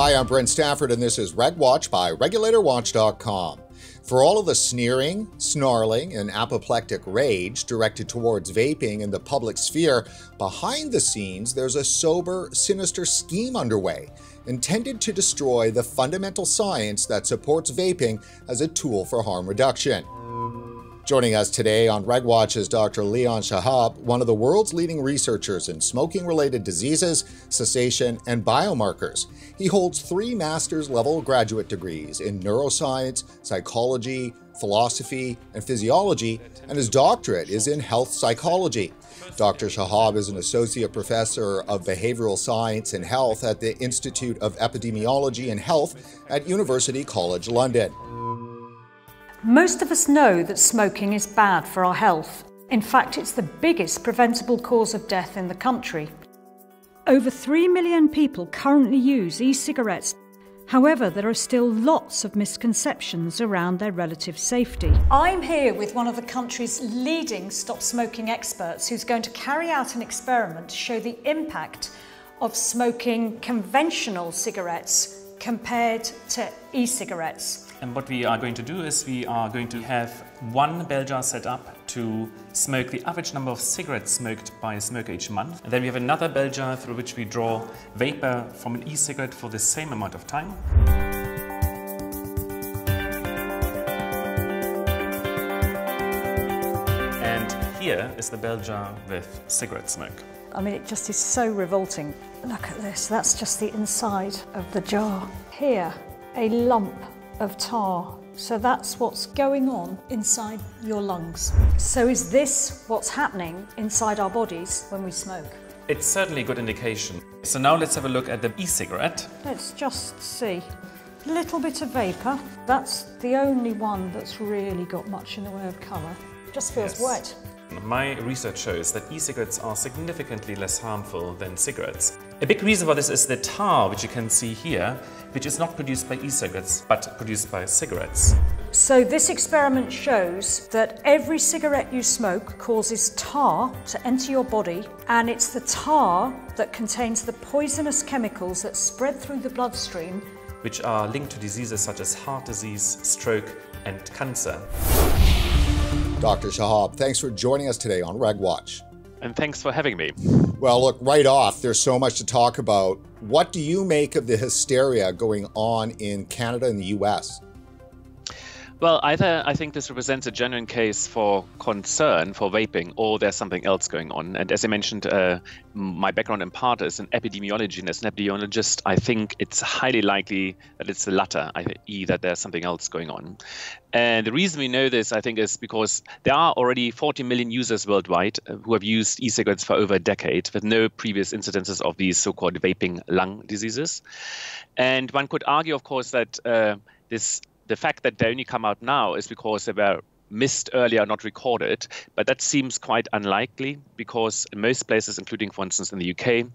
Hi, I'm Brent Stafford, and this is RegWatch by RegulatorWatch.com. For all of the sneering, snarling, and apoplectic rage directed towards vaping in the public sphere, behind the scenes there's a sober, sinister scheme underway intended to destroy the fundamental science that supports vaping as a tool for harm reduction. Joining us today on RegWatch is Dr. Lion Shahab, one of the world's leading researchers in smoking related diseases, cessation, and biomarkers. He holds three master's level graduate degrees in neuroscience, psychology, philosophy, and physiology, and his doctorate is in health psychology. Dr. Shahab is an associate professor of behavioral science and health at the Institute of Epidemiology and Health at University College London. Most of us know that smoking is bad for our health. In fact, it's the biggest preventable cause of death in the country. Over 3 million people currently use e-cigarettes. However, there are still lots of misconceptions around their relative safety. I'm here with one of the country's leading stop smoking experts who's going to carry out an experiment to show the impact of smoking conventional cigarettes compared to e-cigarettes. And what we are going to do is we are going to have one bell jar set up to smoke the average number of cigarettes smoked by a smoker each month. And then we have another bell jar through which we draw vapor from an e-cigarette for the same amount of time. And here is the bell jar with cigarette smoke. I mean, it just is so revolting. Look at this, that's just the inside of the jar. Here, a lump of tar. So that's what's going on inside your lungs. So is this what's happening inside our bodies when we smoke? It's certainly a good indication. So now let's have a look at the e-cigarette. Let's just see. A little bit of vapour. That's the only one that's really got much in the way of colour. Just feels yes. wet. My research shows that e-cigarettes are significantly less harmful than cigarettes. A big reason for this is the tar, which you can see here, which is not produced by e-cigarettes, but produced by cigarettes. So this experiment shows that every cigarette you smoke causes tar to enter your body, and it's the tar that contains the poisonous chemicals that spread through the bloodstream which are linked to diseases such as heart disease, stroke, and cancer. Dr. Shahab, thanks for joining us today on RegWatch. And thanks for having me. Well, look, right off, there's so much to talk about. What do you make of the hysteria going on in Canada and the US? Well, either I think this represents a genuine case for concern for vaping, or there's something else going on. And as I mentioned, uh, my background in part is in epidemiology, and as an epidemiologist, I think it's highly likely that it's the latter, i.e., that there's something else going on. And the reason we know this, I think, is because there are already 40 million users worldwide uh, who have used e-cigarettes for over a decade with no previous incidences of these so-called vaping lung diseases. And one could argue, of course, that uh, this the fact that they only come out now is because they were missed earlier, not recorded. But that seems quite unlikely because in most places, including, for instance, in the UK,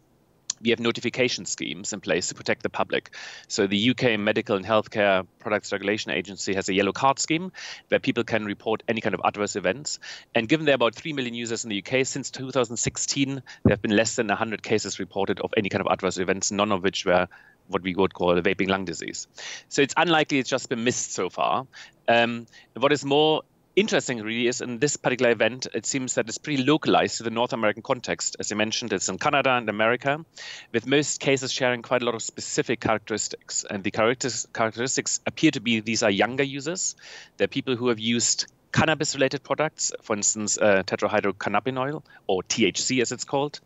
we have notification schemes in place to protect the public. So the UK Medical and Healthcare Products Regulation Agency has a yellow card scheme where people can report any kind of adverse events. And given there are about 3 million users in the UK, since 2016, there have been less than 100 cases reported of any kind of adverse events, none of which were what we would call a vaping lung disease. So it's unlikely it's just been missed so far. Um, what is more interesting really is in this particular event, it seems that it's pretty localized to the North American context. As you mentioned, it's in Canada and America, with most cases sharing quite a lot of specific characteristics. And the characteristics appear to be these are younger users. They're people who have used cannabis related products, for instance, uh, tetrahydrocannabinol, or THC as it's called.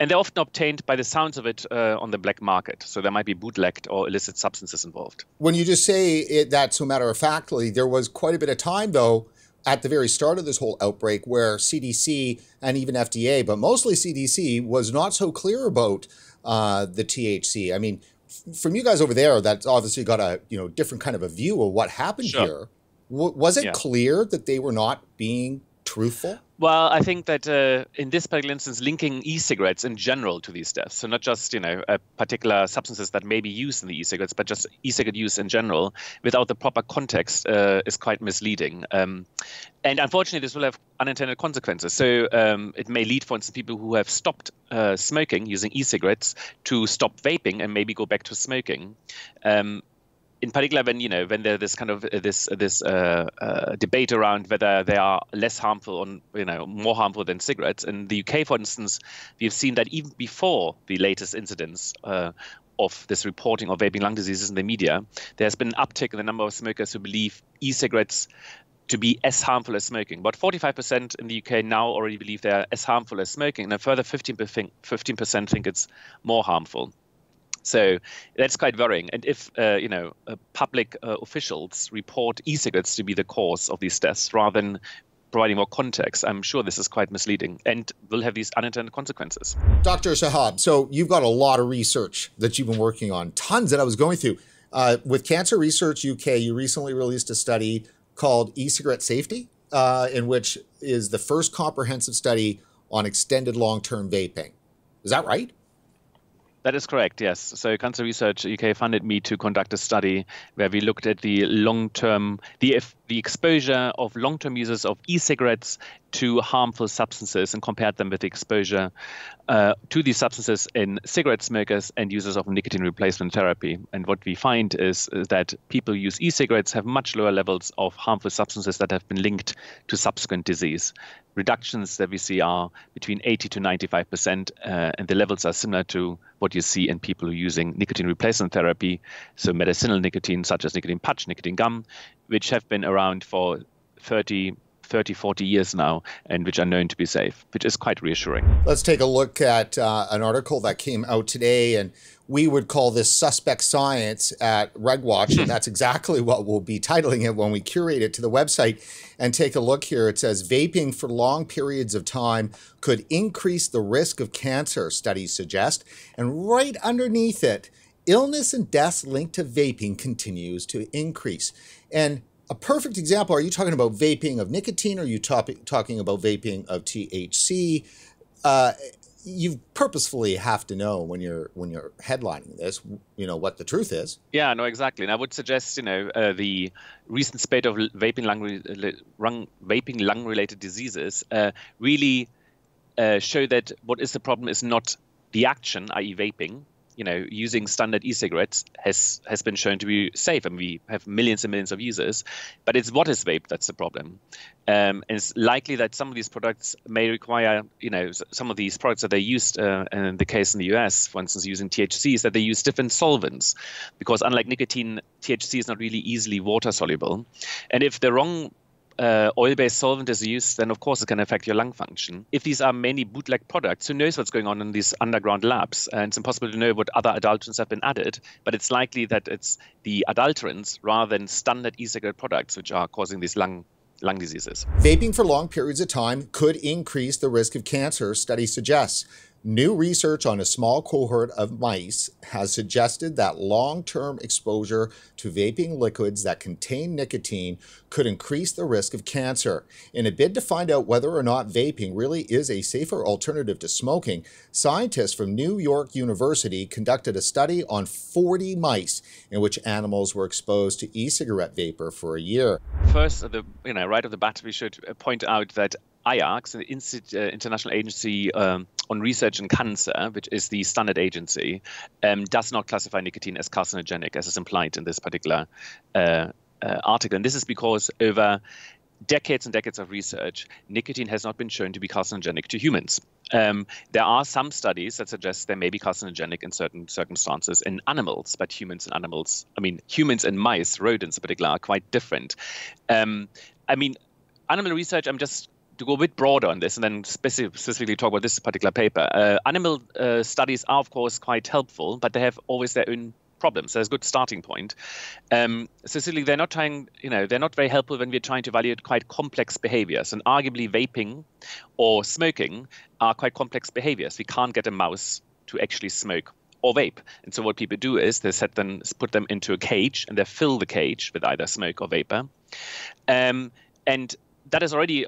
And they're often obtained by the sounds of it uh, on the black market. So there might be bootlegged or illicit substances involved. When you just say it, that so matter of factly, there was quite a bit of time, though, at the very start of this whole outbreak where CDC and even FDA, but mostly CDC, was not so clear about uh, the THC. I mean, from you guys over there, that's obviously got a you know different kind of a view of what happened sure. here was it yeah. clear that they were not being truthful? Well, I think that uh, in this particular instance, linking e-cigarettes in general to these deaths, so not just you know uh, particular substances that may be used in the e-cigarettes, but just e-cigarette use in general, without the proper context, uh, is quite misleading. Um, and unfortunately, this will have unintended consequences. So um, it may lead, for instance, people who have stopped uh, smoking using e-cigarettes to stop vaping and maybe go back to smoking. Um, in particular when you know when there's this kind of uh, this uh, this uh, uh, debate around whether they are less harmful or you know more harmful than cigarettes. In the UK, for instance, we've seen that even before the latest incidents. Uh, of this reporting of vaping lung diseases in the media, there has been an uptick in the number of smokers who believe e-cigarettes to be as harmful as smoking. But 45% in the UK now already believe they're as harmful as smoking, and a further 15%, 15% think it's more harmful. So that's quite worrying. And if uh, you know uh, public uh, officials report e-cigarettes to be the cause of these deaths rather than providing more context, I'm sure this is quite misleading and will have these unintended consequences. Dr. Shahab, so you've got a lot of research that you've been working on, tons that I was going through. Uh, with Cancer Research UK, you recently released a study called E-Cigarette Safety, uh, in which is the first comprehensive study on extended long-term vaping. Is that right? That is correct, yes. So Cancer Research UK funded me to conduct a study where we looked at the long-term, the the exposure of long-term users of e-cigarettes to harmful substances and compared them with the exposure uh, to these substances in cigarette smokers and users of nicotine replacement therapy. And what we find is, is that people who use e-cigarettes have much lower levels of harmful substances that have been linked to subsequent disease. Reductions that we see are between 80 to 95 percent, uh, and the levels are similar to what you see in people who are using nicotine replacement therapy, so medicinal nicotine, such as nicotine patch, nicotine gum, which have been around for 30, 30, 40 years now, and which are known to be safe, which is quite reassuring. Let's take a look at uh, an article that came out today, and we would call this suspect science at RegWatch, and that's exactly what we'll be titling it when we curate it to the website. And take a look here. It says vaping for long periods of time could increase the risk of cancer, studies suggest. And right underneath it, illness and deaths linked to vaping continues to increase. And a perfect example, are you talking about vaping of nicotine? Or are you top- talking about vaping of THC? Uh, you purposefully have to know when you're when you're headlining this you know what the truth is yeah no exactly and i would suggest you know uh, the recent spate of vaping lung, lung vaping lung related diseases uh, really uh, show that what is the problem is not the action i.e vaping you know, using standard e-cigarettes has has been shown to be safe, and we have millions and millions of users. But it's what is vape that's the problem. Um, and it's likely that some of these products may require, you know, some of these products that they used uh, in the case in the US, for instance, using THCs, that they use different solvents, because unlike nicotine, THC is not really easily water soluble. And if the wrong uh, oil-based solvent is used, then of course it can affect your lung function. If these are mainly bootleg products, who knows what's going on in these underground labs? And it's impossible to know what other adulterants have been added, but it's likely that it's the adulterants rather than standard e-cigarette products which are causing these lung lung diseases. Vaping for long periods of time could increase the risk of cancer, study suggests. New research on a small cohort of mice has suggested that long term exposure to vaping liquids that contain nicotine could increase the risk of cancer. In a bid to find out whether or not vaping really is a safer alternative to smoking, scientists from New York University conducted a study on 40 mice in which animals were exposed to e cigarette vapor for a year. First, the, you know, right off the bat, we should point out that IARC, the uh, International Agency um, on Research in Cancer, which is the standard agency, um, does not classify nicotine as carcinogenic, as is implied in this particular uh, uh, article. And this is because over decades and decades of research, nicotine has not been shown to be carcinogenic to humans. Um, there are some studies that suggest they may be carcinogenic in certain circumstances in animals, but humans and animals, I mean, humans and mice, rodents in particular, are quite different. Um, I mean, animal research, I'm just to go a bit broader on this and then specific, specifically talk about this particular paper, uh, animal uh, studies are, of course, quite helpful, but they have always their own problems. There's a good starting point. Um, Cecily, they're not trying, you know, they're not very helpful when we're trying to evaluate quite complex behaviors. And arguably, vaping or smoking are quite complex behaviors. We can't get a mouse to actually smoke or vape. And so what people do is they set them, put them into a cage, and they fill the cage with either smoke or vapor. Um, and that is already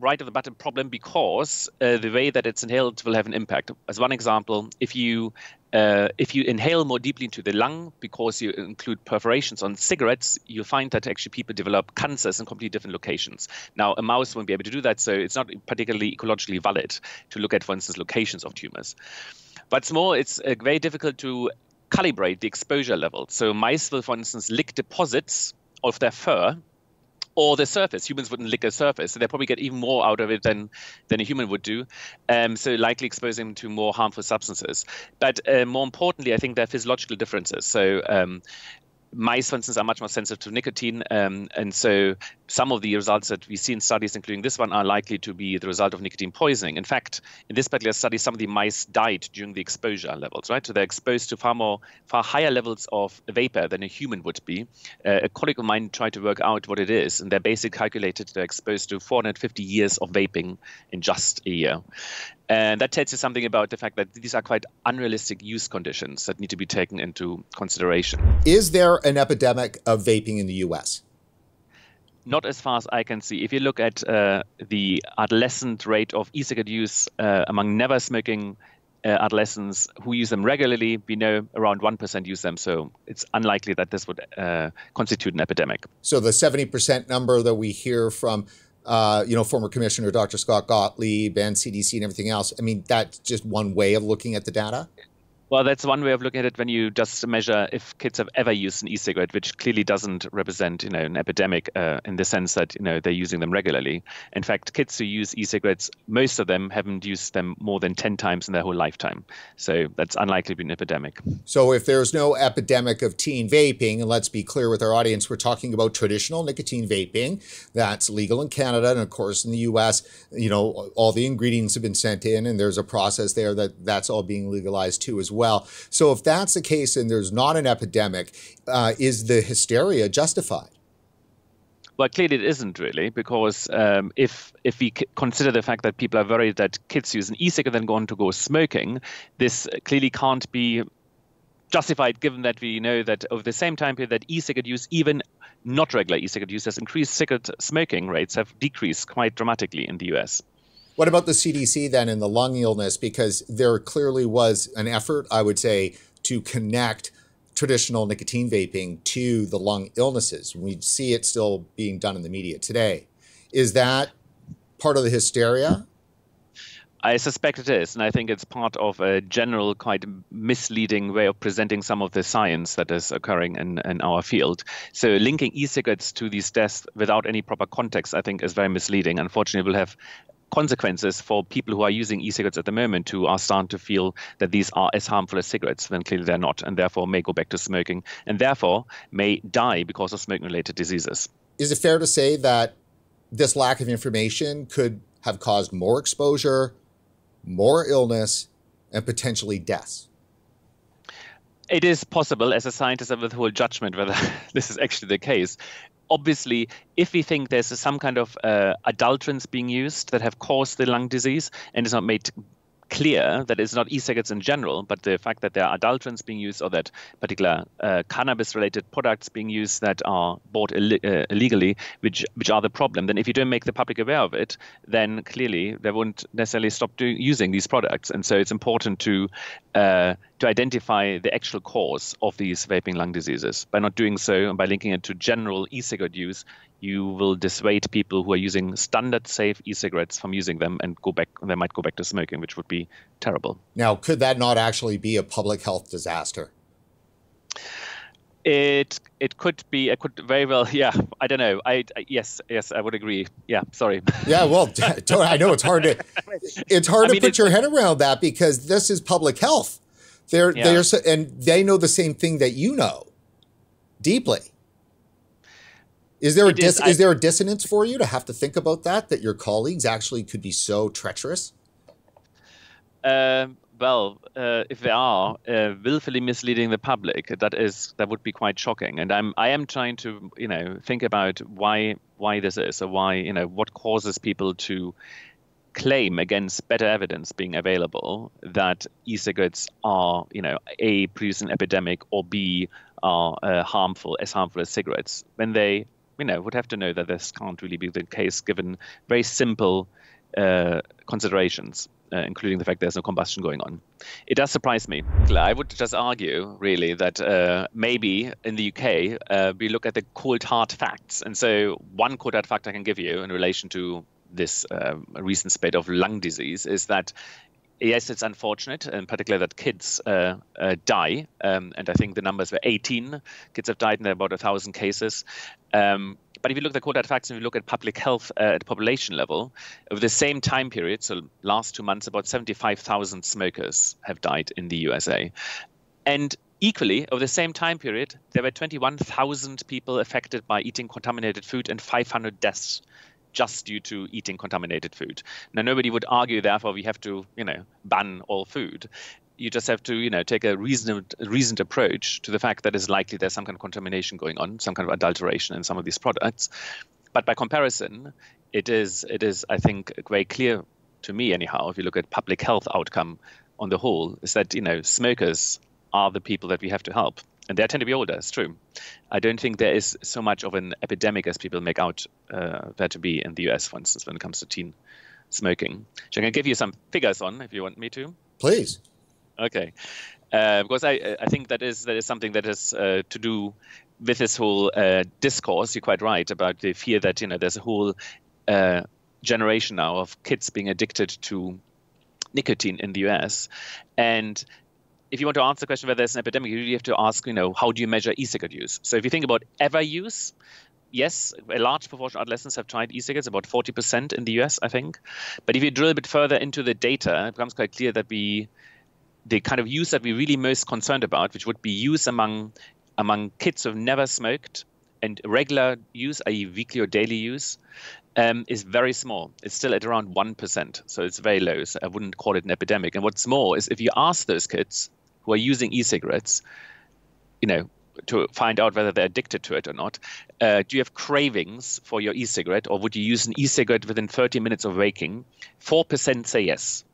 right of the button problem because uh, the way that it's inhaled will have an impact. As one example, if you uh, if you inhale more deeply into the lung because you include perforations on cigarettes, you find that actually people develop cancers in completely different locations. Now, a mouse won't be able to do that, so it's not particularly ecologically valid to look at, for instance, locations of tumors. What's more, it's uh, very difficult to calibrate the exposure level. So mice will, for instance, lick deposits of their fur or the surface. Humans wouldn't lick a surface, so they probably get even more out of it than than a human would do. Um, so likely exposing them to more harmful substances. But uh, more importantly, I think there are physiological differences. So um, mice, for instance, are much more sensitive to nicotine, um, and so some of the results that we see in studies, including this one, are likely to be the result of nicotine poisoning. In fact, in this particular study, some of the mice died during the exposure levels, right? So they're exposed to far more, far higher levels of vapor than a human would be. Uh, a colleague of mine tried to work out what it is, and they basically calculated they're exposed to 450 years of vaping in just a year. And that tells you something about the fact that these are quite unrealistic use conditions that need to be taken into consideration. Is there an epidemic of vaping in the US? Not as far as I can see. If you look at uh, the adolescent rate of e cigarette use uh, among never smoking uh, adolescents who use them regularly, we know around 1% use them. So it's unlikely that this would uh, constitute an epidemic. So the 70% number that we hear from uh, you know, former Commissioner Dr. Scott Gottlieb and CDC and everything else. I mean, that's just one way of looking at the data. Well, that's one way of looking at it when you just measure if kids have ever used an e-cigarette, which clearly doesn't represent, you know, an epidemic uh, in the sense that you know they're using them regularly. In fact, kids who use e-cigarettes, most of them haven't used them more than ten times in their whole lifetime. So that's unlikely to be an epidemic. So if there's no epidemic of teen vaping, and let's be clear with our audience, we're talking about traditional nicotine vaping that's legal in Canada and of course in the U.S. You know, all the ingredients have been sent in, and there's a process there that that's all being legalized too as well well. So if that's the case and there's not an epidemic, uh, is the hysteria justified? Well, clearly it isn't really, because um, if if we consider the fact that people are worried that kids use an e-cigarette and then go on to go smoking, this clearly can't be justified given that we know that over the same time period that e-cigarette use, even not regular e-cigarette use, has increased cigarette smoking rates have decreased quite dramatically in the US. What about the CDC then in the lung illness? Because there clearly was an effort, I would say, to connect traditional nicotine vaping to the lung illnesses. We see it still being done in the media today. Is that part of the hysteria? I suspect it is, and I think it's part of a general, quite misleading way of presenting some of the science that is occurring in, in our field. So, linking e cigarettes to these deaths without any proper context, I think, is very misleading. Unfortunately, we will have consequences for people who are using e-cigarettes at the moment who are starting to feel that these are as harmful as cigarettes when clearly they're not and therefore may go back to smoking and therefore may die because of smoking related diseases. Is it fair to say that this lack of information could have caused more exposure, more illness, and potentially deaths? It is possible, as a scientist, I withhold judgment whether this is actually the case obviously, if we think there's some kind of uh, adulterants being used that have caused the lung disease and it's not made clear that it's not e-cigarettes in general, but the fact that there are adulterants being used or that particular uh, cannabis-related products being used that are bought Ill- uh, illegally, which which are the problem. Then if you don't make the public aware of it, then clearly they won't necessarily stop do- using these products. And so it's important to uh, to identify the actual cause of these vaping lung diseases. By not doing so and by linking it to general e-cigarette use, you will dissuade people who are using standard safe e-cigarettes from using them and go back they might go back to smoking which would be terrible. Now could that not actually be a public health disaster? It it could be it could very well yeah i don't know. I, I yes yes i would agree. Yeah sorry. Yeah well i know it's hard to it's hard I to mean, put your head around that because this is public health they're yeah. they're and they know the same thing that you know deeply is there a dis- is, is there a dissonance for you to have to think about that that your colleagues actually could be so treacherous? Um, well, uh, if they are uh, willfully misleading the public, that is that would be quite shocking. And I'm I am trying to you know think about why why this is or why you know what causes people to claim against better evidence being available that e-cigarettes are you know a produce an epidemic or b are uh, harmful as harmful as cigarettes when they you know would have to know that this can't really be the case given very simple uh, considerations uh, including the fact there's no combustion going on. It does surprise me. I would just argue, really, that uh, maybe in the UK uh, we look at the cold hard facts. And so, one cold hard fact I can give you in relation to this uh, recent spate of lung disease is that yes, it's unfortunate, in particular that kids uh, uh, die. Um, and I think the numbers were 18 kids have died, in about a thousand cases. Um, but if you look at the cold facts and you look at public health uh, at population level, over the same time period, so last two months, about 75,000 smokers have died in the USA. And equally, over the same time period, there were 21,000 people affected by eating contaminated food and 500 deaths just due to eating contaminated food. Now, nobody would argue, therefore, we have to, you know, ban all food you just have to, you know, take a reasoned, reasoned approach to the fact that it's likely there's some kind of contamination going on, some kind of adulteration in some of these products. But by comparison, it is, it is, I think, very clear to me, anyhow, if you look at public health outcome on the whole, is that you know smokers are the people that we have to help, and they tend to be older. It's true. I don't think there is so much of an epidemic as people make out uh, there to be in the U.S., for instance, when it comes to teen smoking. So I can give you some figures on if you want me to. Please. Okay, uh, because I I think that is that is something that has uh, to do with this whole uh, discourse. You're quite right about the fear that you know there's a whole uh, generation now of kids being addicted to nicotine in the US, and if you want to answer the question whether there's an epidemic, you really have to ask, you know, how do you measure e-cigarette use? So if you think about ever use, yes, a large proportion of adolescents have tried e-cigarettes, about 40% in the US, I think. But if you drill a bit further into the data, it becomes quite clear that we the kind of use that we're really most concerned about, which would be use among among kids who've never smoked and regular use, i.e., weekly or daily use, um, is very small. It's still at around one percent, so it's very low. So I wouldn't call it an epidemic. And what's more is if you ask those kids who are using e-cigarettes, you know, to find out whether they're addicted to it or not. Uh, do you have cravings for your e-cigarette, or would you use an e-cigarette within 30 minutes of waking? Four percent say yes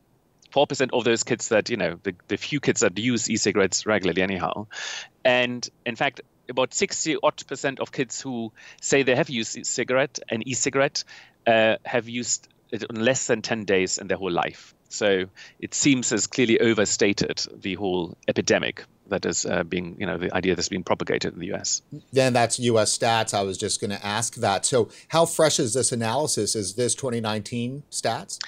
four percent of those kids that you know the, the few kids that use e-cigarettes regularly anyhow, and in fact about 60 odd percent of kids who say they have used e-cigarette and e-cigarette uh, have used it in less than 10 days in their whole life. So it seems as clearly overstated the whole epidemic that is uh, being, you know, the idea that's being propagated in the US. Then that's US stats. I was just going to ask that. So how fresh is this analysis? Is this 2019 stats?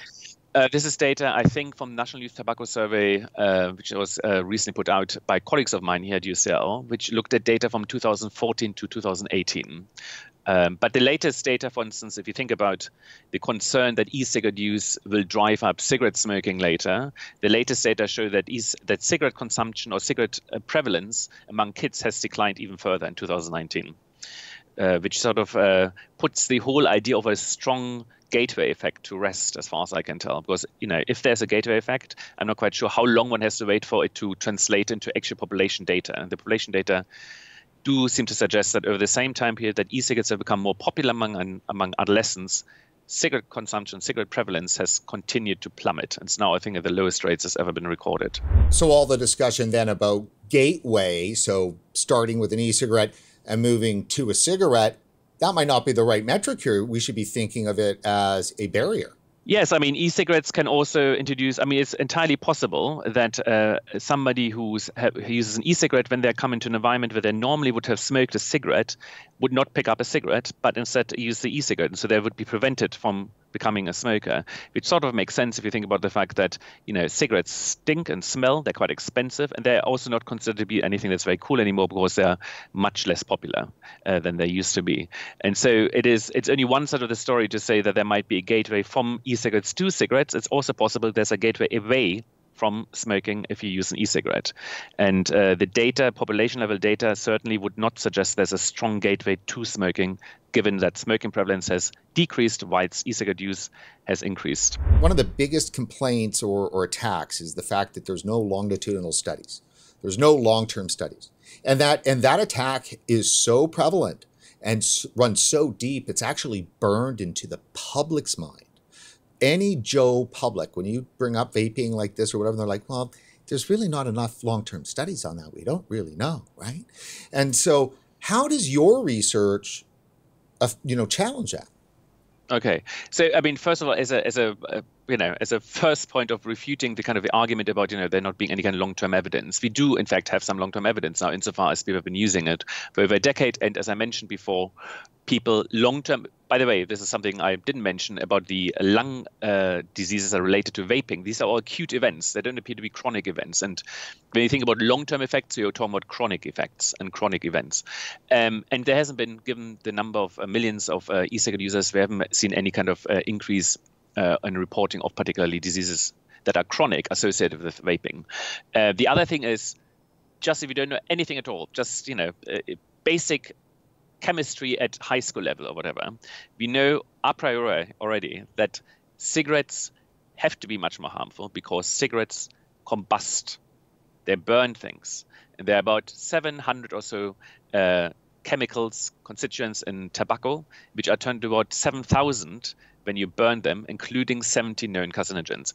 Uh, this is data, I think, from National Youth Tobacco Survey, uh, which was uh, recently put out by colleagues of mine here at UCL, which looked at data from 2014 to 2018. Um, but the latest data, for instance, if you think about the concern that e-cigarette use will drive up cigarette smoking later, the latest data show that e- that cigarette consumption or cigarette uh, prevalence among kids has declined even further in 2019, uh, which sort of uh, puts the whole idea of a strong gateway effect to rest, as far as I can tell. Because you know, if there's a gateway effect, I'm not quite sure how long one has to wait for it to translate into actual population data. And the population data do seem to suggest that over the same time period that e-cigarettes have become more popular among among adolescents, cigarette consumption, cigarette prevalence has continued to plummet. It's now, I think, at the lowest rates that's ever been recorded. So all the discussion then about gateway, so starting with an e-cigarette and moving to a cigarette, that might not be the right metric here. We should be thinking of it as a barrier. Yes, I mean, e-cigarettes can also introduce. I mean, it's entirely possible that uh, somebody who's who uses an e-cigarette when they come into an environment where they normally would have smoked a cigarette would not pick up a cigarette, but instead use the e-cigarette, And so they would be prevented from becoming a smoker, which sort of makes sense if you think about the fact that you know cigarettes stink and smell. They're quite expensive, and they're also not considered to be anything that's very cool anymore because they're much less popular uh, than they used to be. And so it is. It's only one side of the story to say that there might be a gateway from e-cigarettes to cigarettes. It's also possible there's a gateway away from smoking if you use an e-cigarette. And uh, the data, population level data, certainly would not suggest there's a strong gateway to smoking, given that smoking prevalence has decreased whilst e-cigarette use has increased. One of the biggest complaints or, or attacks is the fact that there's no longitudinal studies. There's no long-term studies. And that and that attack is so prevalent and runs so deep, it's actually burned into the public's mind any Joe public, when you bring up vaping like this or whatever, they're like, well, there's really not enough long term studies on that. We don't really know, right? And so, how does your research uh, you know, challenge that. Okay, so I mean, first of all, as a as a, a you know, as a first point of refuting the kind of the argument about you know there not being any kind of long-term evidence, we do in fact have some long-term evidence now, insofar as people have been using it for over a decade, and as I mentioned before, people long-term by the way, this is something I didn't mention about the lung uh, diseases that are related to vaping. These are all acute events. They don't appear to be chronic events. And when you think about long-term effects, you're talking about chronic effects and chronic events. Um, and there hasn't been, given the number of uh, millions of uh, e-cigarette users, we haven't seen any kind of uh, increase uh, in reporting of particularly diseases that are chronic associated with vaping. Uh, the other thing is, just if you don't know anything at all, just you know, basic chemistry at high school level or whatever, we know a priori already that cigarettes have to be much more harmful because cigarettes combust, they burn things. And there are about 700 or so uh, chemicals, constituents in tobacco, which are turned to about 7,000 when you burn them, including 70 known carcinogens.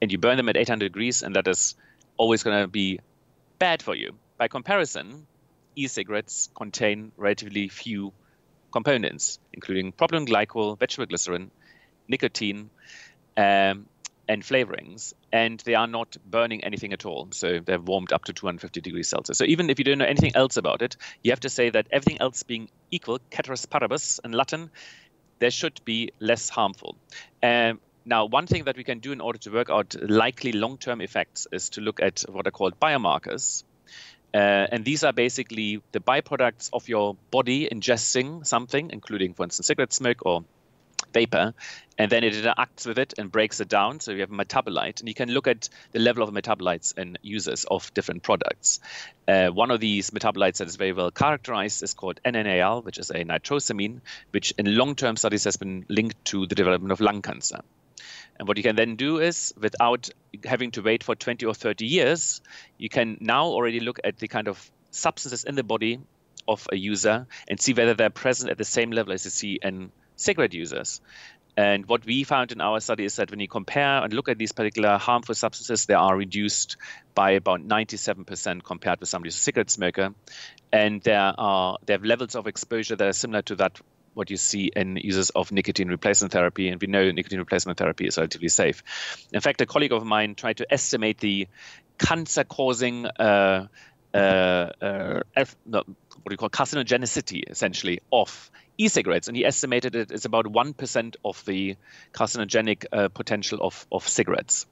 And you burn them at 800 degrees, and that is always going to be bad for you. By comparison, e-cigarettes contain relatively few components, including propylene glycol, vegetable glycerin, nicotine, um, and flavorings, and they are not burning anything at all. So they're warmed up to 250 degrees Celsius. So even if you don't know anything else about it, you have to say that everything else being equal, ceteris paribus in Latin, they should be less harmful. Um, now, one thing that we can do in order to work out likely long-term effects is to look at what are called biomarkers, uh, and these are basically the byproducts of your body ingesting something, including, for instance, cigarette smoke or vapor, and then it interacts with it and breaks it down. So you have a metabolite, and you can look at the level of metabolites in users of different products. Uh, one of these metabolites that is very well characterized is called NNAL, which is a nitrosamine, which in long term studies has been linked to the development of lung cancer. And what you can then do is, without having to wait for 20 or 30 years, you can now already look at the kind of substances in the body of a user and see whether they're present at the same level as you see in cigarette users. And what we found in our study is that when you compare and look at these particular harmful substances, they are reduced by about 97% compared with somebody who's a cigarette smoker. And there are they have levels of exposure that are similar to that what you see in users of nicotine replacement therapy, and we know nicotine replacement therapy is relatively safe. In fact, a colleague of mine tried to estimate the cancer-causing uh, uh, uh, no, what do you call carcinogenicity, essentially, of e-cigarettes, and he estimated it is about one percent of the carcinogenic uh, potential of of cigarettes.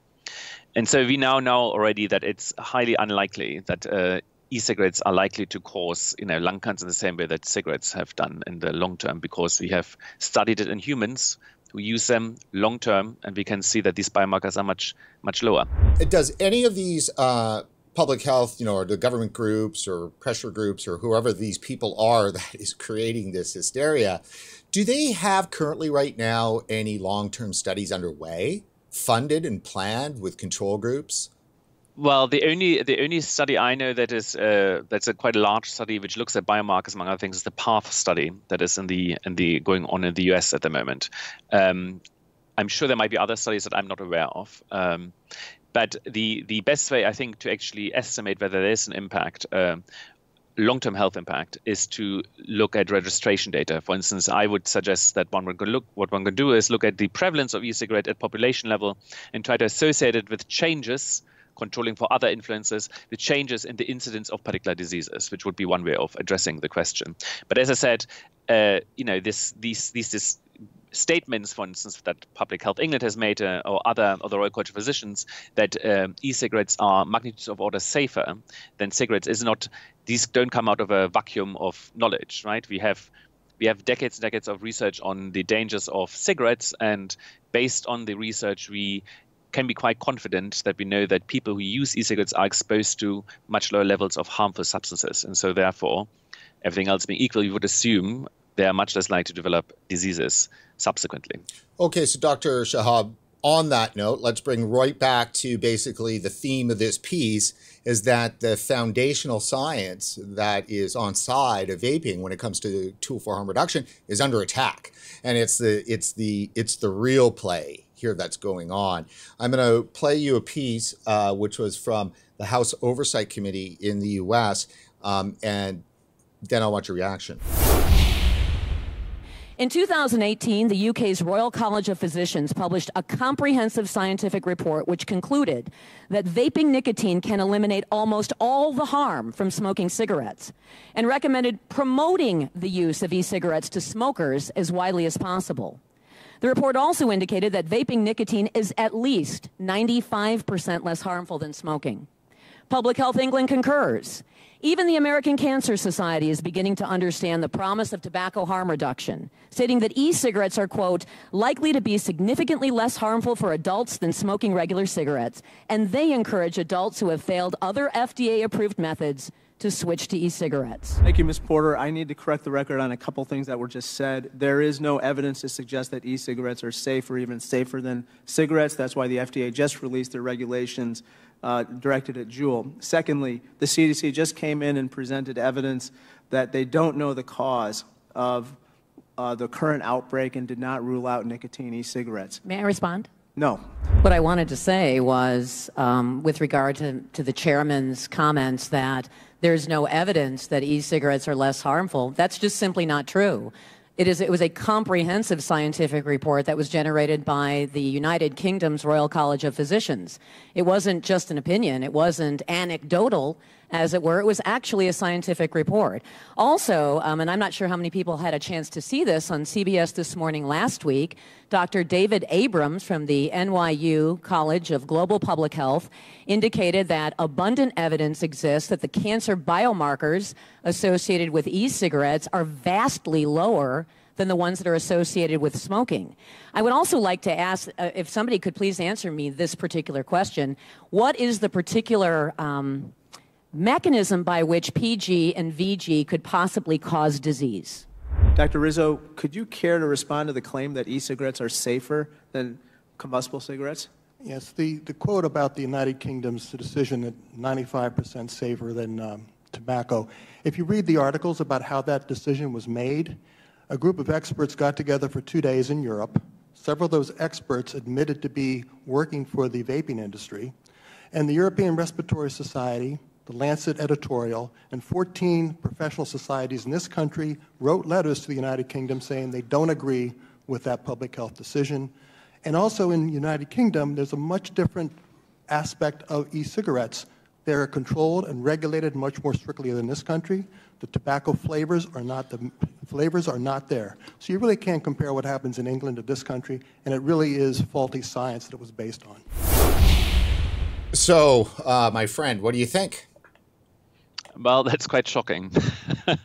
And so we now know already that it's highly unlikely that uh, e-cigarettes are likely to cause you know lung cancer in the same way that cigarettes have done in the long term because we have studied it in humans who use them long term and we can see that these biomarkers are much much lower does any of these uh, public health you know or the government groups or pressure groups or whoever these people are that is creating this hysteria do they have currently right now any long-term studies underway funded and planned with control groups well, the only the only study I know that is uh, that's a quite a large study which looks at biomarkers among other things is the PATH study that is in the in the going on in the US at the moment. Um, I'm sure there might be other studies that I'm not aware of. Um, but the the best way I think to actually estimate whether there is an impact. Uh, long-term health impact is to look at registration data. For instance, I would suggest that one would look what one can do is look at the prevalence of e-cigarette at population level and try to associate it with changes controlling for other influences, the changes in the incidence of particular diseases, which would be one way of addressing the question. But as I said, uh, you know, this, these, these, this statements, for instance, that Public Health England has made, uh, or other or the Royal College of Physicians, that uh, e-cigarettes are magnitudes of order safer than cigarettes is not. These don't come out of a vacuum of knowledge, right? We have we have decades and decades of research on the dangers of cigarettes, and based on the research, we can be quite confident that we know that people who use e-cigarettes are exposed to much lower levels of harmful substances. And so therefore, everything else being equal, you would assume they are much less likely to develop diseases subsequently. Okay, so Dr. Shahab, on that note, let's bring right back to basically the theme of this piece is that the foundational science that is on side of vaping when it comes to the tool for harm reduction is under attack. And it's the it's the it's the real play here that's going on. I'm going to play you a piece uh, which was from the House Oversight Committee in the U.S. Um, and then I want your reaction. In 2018, the UK's Royal College of Physicians published a comprehensive scientific report which concluded that vaping nicotine can eliminate almost all the harm from smoking cigarettes and recommended promoting the use of e cigarettes to smokers as widely as possible. The report also indicated that vaping nicotine is at least 95% less harmful than smoking. Public Health England concurs. Even the American Cancer Society is beginning to understand the promise of tobacco harm reduction, stating that e cigarettes are, quote, likely to be significantly less harmful for adults than smoking regular cigarettes, and they encourage adults who have failed other FDA approved methods to switch to e-cigarettes. Thank you, Ms. Porter. I need to correct the record on a couple things that were just said. There is no evidence to suggest that e-cigarettes are safe or even safer than cigarettes. That's why the FDA just released their regulations uh, directed at Juul. Secondly, the CDC just came in and presented evidence that they don't know the cause of uh, the current outbreak and did not rule out nicotine e-cigarettes. May I respond? No. What I wanted to say was, um, with regard to, to the chairman's comments that there's no evidence that e-cigarettes are less harmful, that's just simply not true. It, is, it was a comprehensive scientific report that was generated by the United Kingdom's Royal College of Physicians. It wasn't just an opinion, it wasn't anecdotal, as it were. It was actually a scientific report. Also, um, and I'm not sure how many people had a chance to see this on CBS this morning last week, Dr. David Abrams from the NYU College of Global Public Health indicated that abundant evidence exists that the cancer biomarkers associated with e cigarettes are vastly lower than the ones that are associated with smoking. I would also like to ask uh, if somebody could please answer me this particular question What is the particular um, mechanism by which PG and VG could possibly cause disease? Dr. Rizzo, could you care to respond to the claim that e cigarettes are safer than combustible cigarettes? Yes, the, the quote about the United Kingdom's decision that 95% safer than um, tobacco. If you read the articles about how that decision was made, a group of experts got together for two days in Europe. Several of those experts admitted to be working for the vaping industry. And the European Respiratory Society, the Lancet editorial, and 14 professional societies in this country wrote letters to the United Kingdom saying they don't agree with that public health decision. And also in the United Kingdom, there's a much different aspect of e-cigarettes. They're controlled and regulated much more strictly than this country. The tobacco flavors are not the flavors are not there. So you really can't compare what happens in England to this country, and it really is faulty science that it was based on. So, uh, my friend, what do you think? Well, that's quite shocking.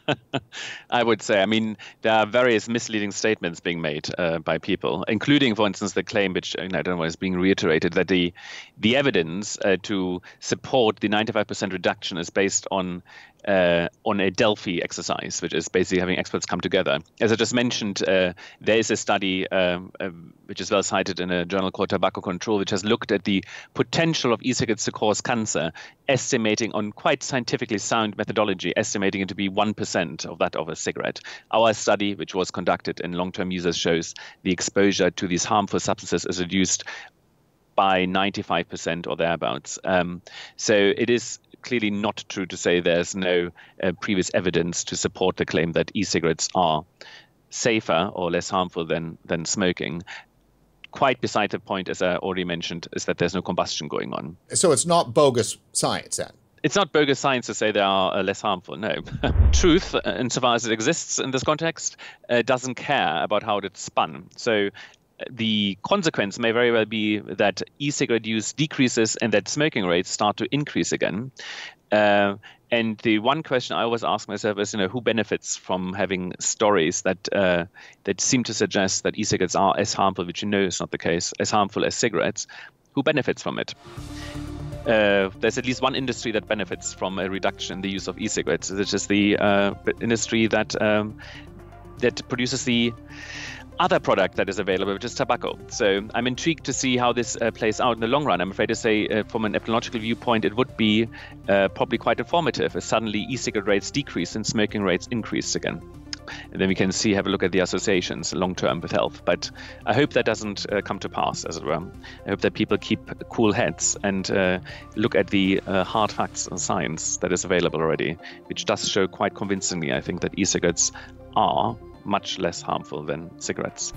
I would say. I mean, there are various misleading statements being made uh, by people, including, for instance, the claim, which I don't know is being reiterated, that the the evidence uh, to support the 95% reduction is based on uh, on a Delphi exercise, which is basically having experts come together. As I just mentioned, uh, there is a study um, uh, which is well cited in a journal called Tobacco Control, which has looked at the potential of e-cigarettes to cause cancer, estimating on quite scientifically sound methodology, estimating it to be 1% of that of a cigarette. Our study, which was conducted in long-term users, shows the exposure to these harmful substances is reduced by 95% or thereabouts. Um, so it is clearly not true to say there's no uh, previous evidence to support the claim that e-cigarettes are safer or less harmful than than smoking. Quite beside the point, as I already mentioned, is that there's no combustion going on. So it's not bogus science then. It's not bogus science to say they are uh, less harmful. No, truth, uh, insofar as it exists in this context, uh, doesn't care about how it's spun. So the consequence may very well be that e-cigarette use decreases and that smoking rates start to increase again. Uh, and the one question I always ask myself is, you know, who benefits from having stories that uh, that seem to suggest that e-cigarettes are as harmful, which you know is not the case, as harmful as cigarettes? Who benefits from it? Uh, there's at least one industry that benefits from a reduction in the use of e-cigarettes, which is the uh, industry that um, that produces the other product that is available, which is tobacco. So I'm intrigued to see how this uh, plays out in the long run. I'm afraid to say, uh, from an epidemiological viewpoint, it would be uh, probably quite informative if suddenly e-cigarette rates decrease and smoking rates increase again. And then we can see, have a look at the associations long term with health. But I hope that doesn't uh, come to pass, as it were. I hope that people keep cool heads and uh, look at the uh, hard facts and science that is available already, which does show quite convincingly, I think, that e cigarettes are much less harmful than cigarettes.